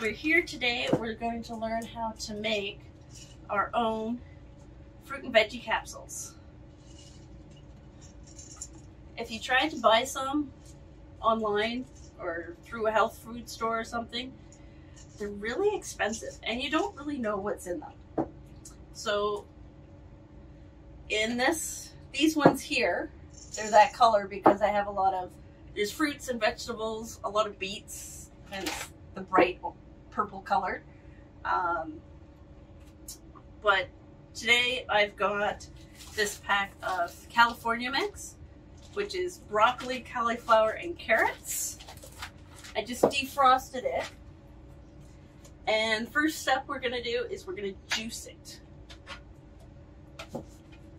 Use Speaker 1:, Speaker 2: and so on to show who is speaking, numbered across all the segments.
Speaker 1: we're here today. We're going to learn how to make our own fruit and veggie capsules. If you try to buy some online or through a health food store or something, they're really expensive and you don't really know what's in them. So in this, these ones here, they're that color because I have a lot of, there's fruits and vegetables, a lot of beets, and the bright purple color. Um, but today I've got this pack of California mix, which is broccoli, cauliflower, and carrots. I just defrosted it. And first step we're gonna do is we're gonna juice it.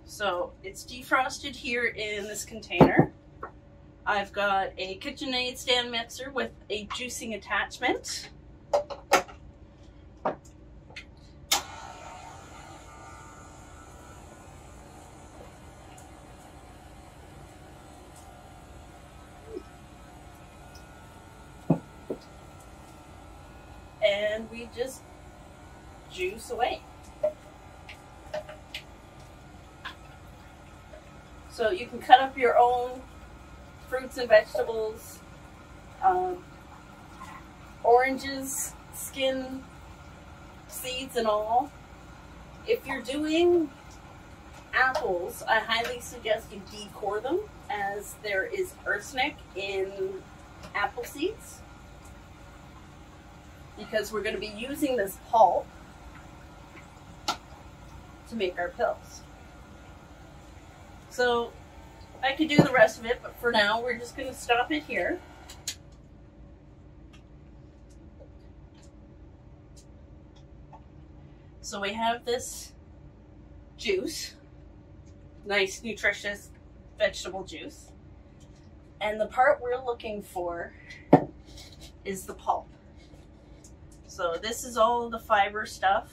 Speaker 1: So it's defrosted here in this container. I've got a KitchenAid stand mixer with a juicing attachment. Juice away. So you can cut up your own fruits and vegetables, um, oranges, skin, seeds and all. If you're doing apples, I highly suggest you decore them as there is arsenic in apple seeds because we're going to be using this pulp to make our pills. So I could do the rest of it, but for now, we're just going to stop it here. So we have this juice, nice, nutritious vegetable juice. And the part we're looking for is the pulp. So this is all the fiber stuff.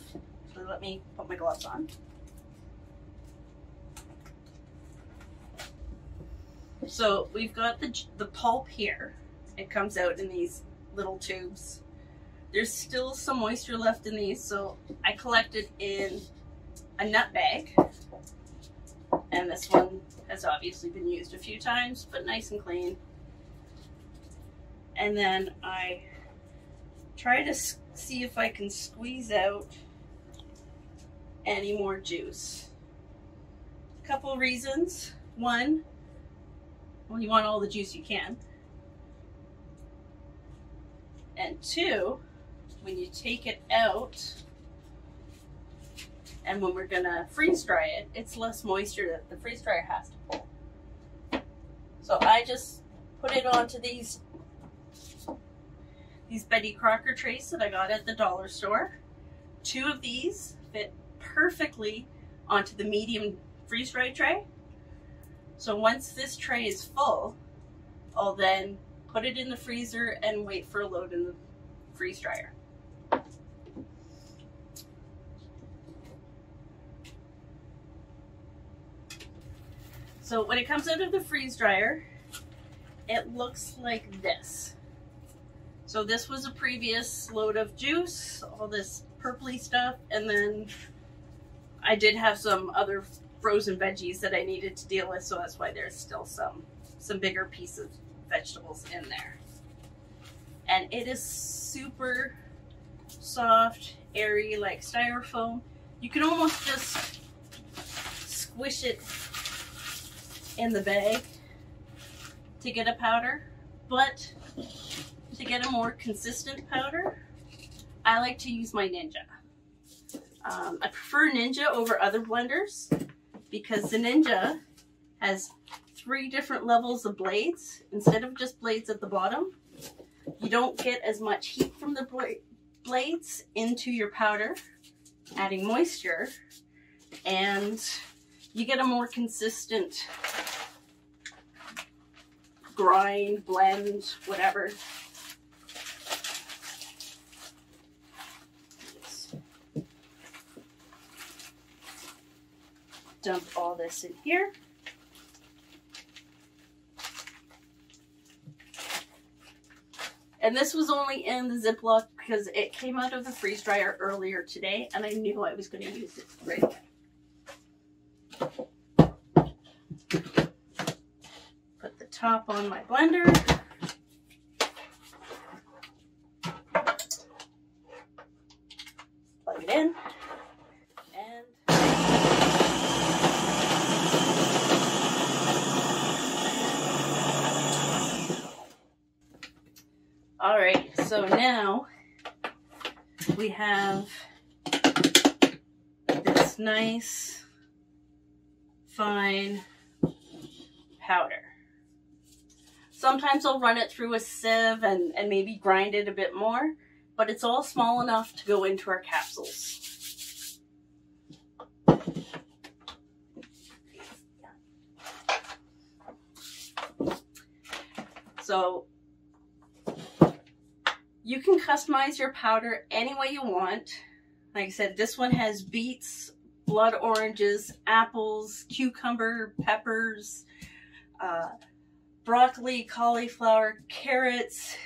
Speaker 1: So let me put my gloves on. So we've got the, the pulp here. It comes out in these little tubes. There's still some moisture left in these, so I collected in a nut bag. And this one has obviously been used a few times, but nice and clean. And then I try to see if I can squeeze out any more juice. A couple reasons. One, well, you want all the juice you can. And two, when you take it out, and when we're gonna freeze dry it, it's less moisture that the freeze dryer has to pull. So I just put it onto these these Betty Crocker trays that I got at the dollar store. Two of these fit perfectly onto the medium freeze dry tray. So once this tray is full, I'll then put it in the freezer and wait for a load in the freeze dryer. So when it comes out of the freeze dryer, it looks like this. So this was a previous load of juice, all this purpley stuff, and then I did have some other frozen veggies that I needed to deal with, so that's why there's still some, some bigger pieces of vegetables in there. And it is super soft, airy, like styrofoam. You can almost just squish it in the bag to get a powder, but to get a more consistent powder, I like to use my Ninja. Um, I prefer Ninja over other blenders because the Ninja has three different levels of blades instead of just blades at the bottom. You don't get as much heat from the blades into your powder, adding moisture, and you get a more consistent grind, blend, whatever. Dump all this in here. And this was only in the Ziploc because it came out of the freeze dryer earlier today and I knew I was going to use it right away. Put the top on my blender. Plug it in. All right, so now we have this nice, fine powder. Sometimes I'll run it through a sieve and, and maybe grind it a bit more, but it's all small enough to go into our capsules. So you can customize your powder any way you want. Like I said, this one has beets, blood oranges, apples, cucumber, peppers, uh, broccoli, cauliflower, carrots.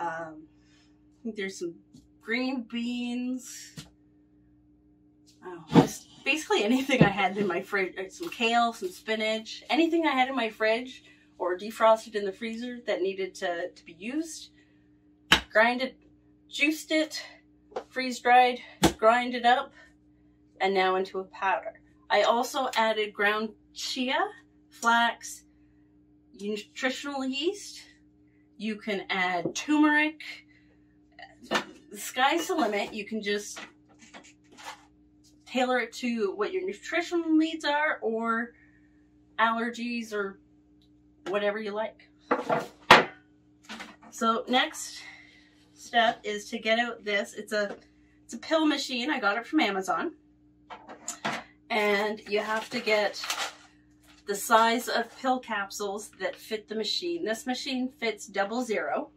Speaker 1: Um, I think there's some green beans. Oh, just basically anything I had in my fridge. Uh, some kale, some spinach, anything I had in my fridge or defrosted in the freezer that needed to, to be used grind it, juiced it, freeze dried, grind it up, and now into a powder. I also added ground chia, flax, nutritional yeast. You can add turmeric. The sky's the limit. You can just tailor it to what your nutritional needs are or allergies or whatever you like. So next step is to get out this. It's a it's a pill machine. I got it from Amazon. And you have to get the size of pill capsules that fit the machine. This machine fits double zero.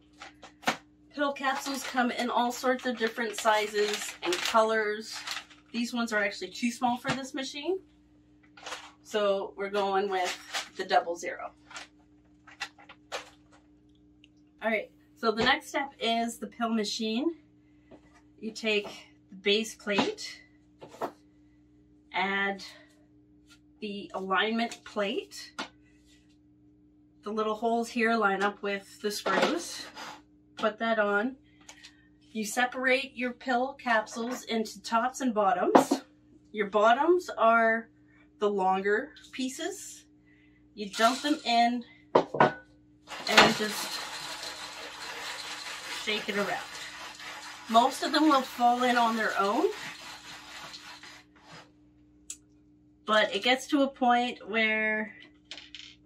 Speaker 1: Pill capsules come in all sorts of different sizes and colors. These ones are actually too small for this machine. So we're going with the double zero. All right, so the next step is the pill machine. You take the base plate, add the alignment plate. The little holes here line up with the screws. Put that on. You separate your pill capsules into tops and bottoms. Your bottoms are the longer pieces. You dump them in and just shake it around. Most of them will fall in on their own. But it gets to a point where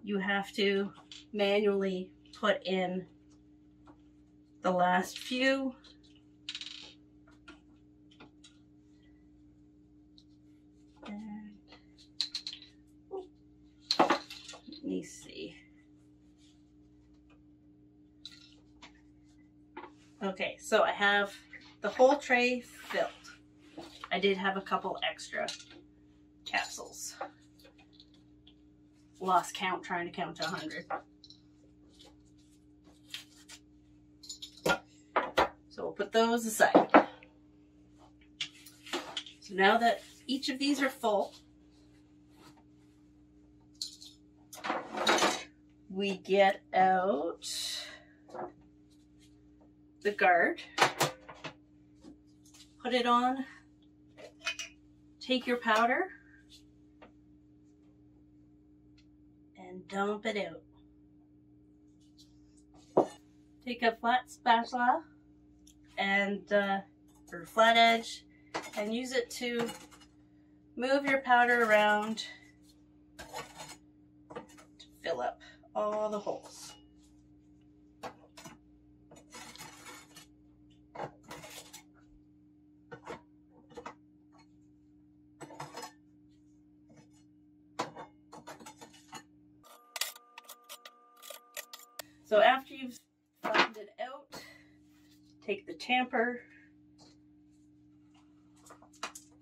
Speaker 1: you have to manually put in the last few. And, let me see. So I have the whole tray filled. I did have a couple extra capsules. Lost count trying to count to 100. So we'll put those aside. So now that each of these are full, we get out the guard, put it on, take your powder, and dump it out. Take a flat spatula and uh, or flat edge and use it to move your powder around to fill up all the holes. tamper,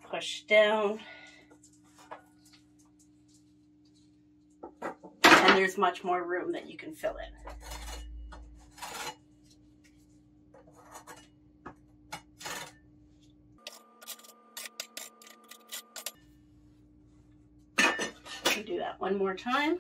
Speaker 1: push down, and there's much more room that you can fill in. do that one more time.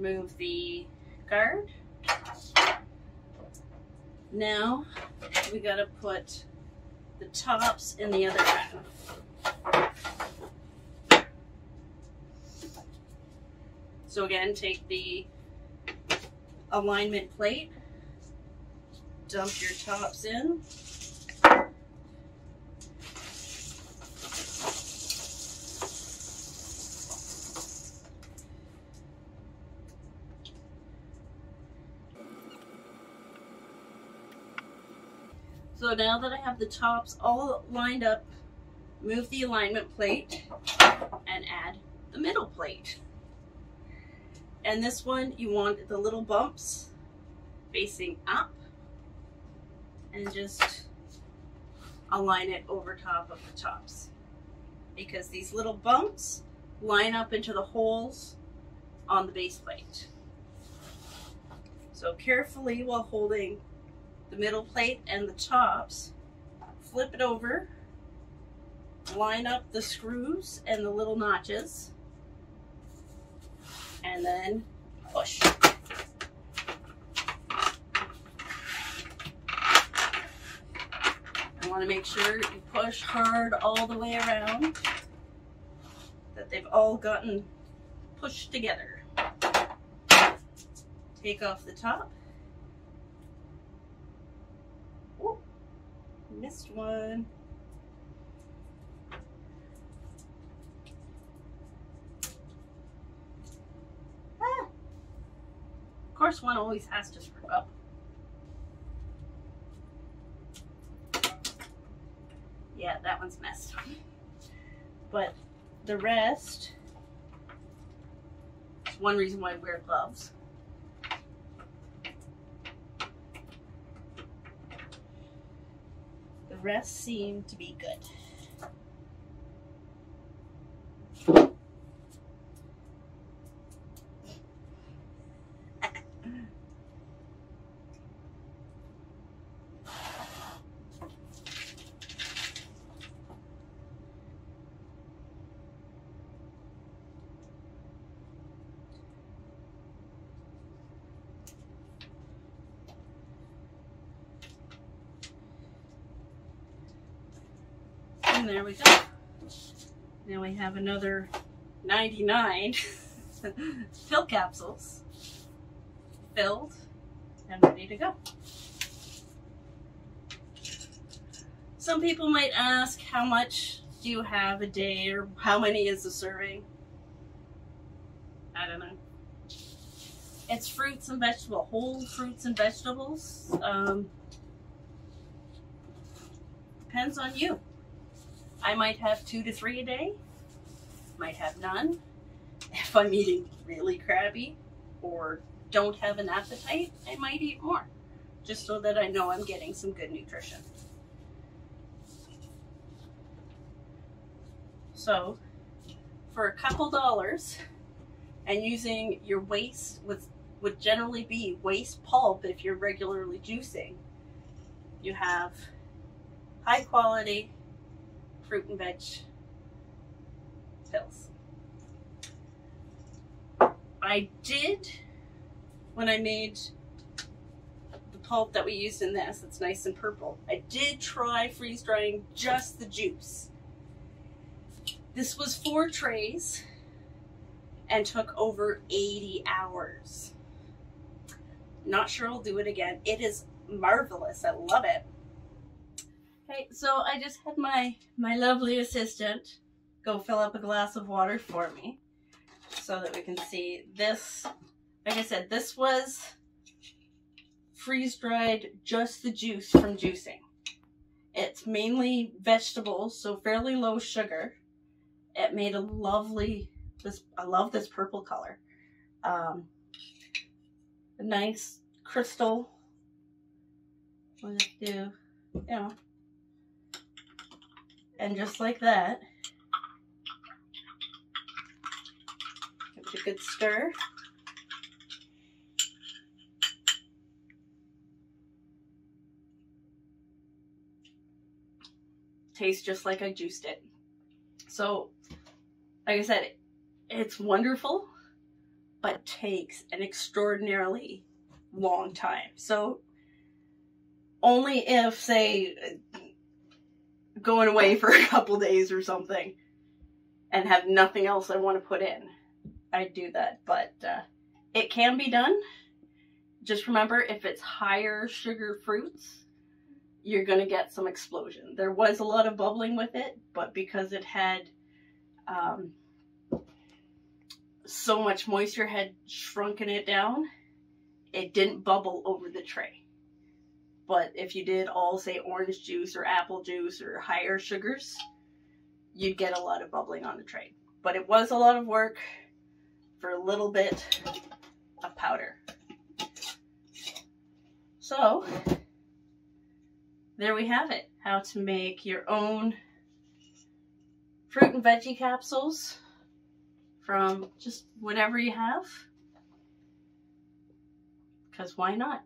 Speaker 1: Remove the guard. Now we gotta put the tops in the other end. So again, take the alignment plate, dump your tops in. Now that I have the tops all lined up, move the alignment plate and add the middle plate. And this one, you want the little bumps facing up and just align it over top of the tops. Because these little bumps line up into the holes on the base plate. So carefully while holding the middle plate and the tops, flip it over, line up the screws and the little notches, and then push. I want to make sure you push hard all the way around, that they've all gotten pushed together. Take off the top one. Ah. Of course, one always has to screw up. Yeah, that one's messed. But the rest, is one reason why I wear gloves. The rest seem to be good. There we go. Now we have another 99 fill capsules filled and ready to go. Some people might ask how much do you have a day or how many is a serving? I don't know. It's fruits and vegetables, whole fruits and vegetables. Um, depends on you. I might have two to three a day, might have none. If I'm eating really crabby or don't have an appetite, I might eat more, just so that I know I'm getting some good nutrition. So, for a couple dollars, and using your waste with would generally be waste pulp if you're regularly juicing. You have high quality fruit and veg pills. I did, when I made the pulp that we used in this, it's nice and purple, I did try freeze drying just the juice. This was four trays and took over 80 hours. Not sure I'll do it again. It is marvelous. I love it. Okay, so I just had my, my lovely assistant go fill up a glass of water for me so that we can see this. Like I said, this was freeze dried just the juice from juicing. It's mainly vegetables, so fairly low sugar. It made a lovely, this I love this purple color. Um, a nice crystal. What do? You know. And just like that, give it a good stir. tastes just like I juiced it. So, like I said, it's wonderful, but takes an extraordinarily long time. So, only if, say, going away for a couple days or something and have nothing else I want to put in, I'd do that. But uh, it can be done. Just remember, if it's higher sugar fruits, you're going to get some explosion. There was a lot of bubbling with it, but because it had um, so much moisture had shrunken it down, it didn't bubble over the tray. But if you did all, say, orange juice or apple juice or higher sugars, you'd get a lot of bubbling on the tray. But it was a lot of work for a little bit of powder. So, there we have it. How to make your own fruit and veggie capsules from just whatever you have. Because why not?